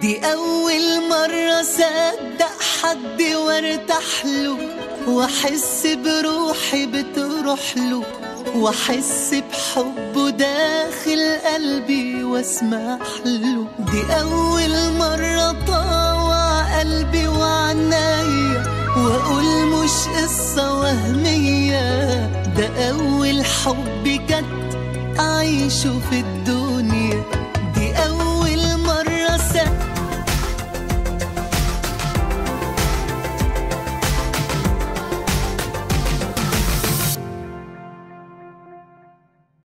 دي أول مرة صدق حد وارتاح له وأحس بروحي بتروح له وأحس بحبه داخل قلبي واسمح له. دي أول مرة طاوع قلبي وعنايا وأقول مش قصة وهمية. ده أول حب جد أعيشه في الدنيا.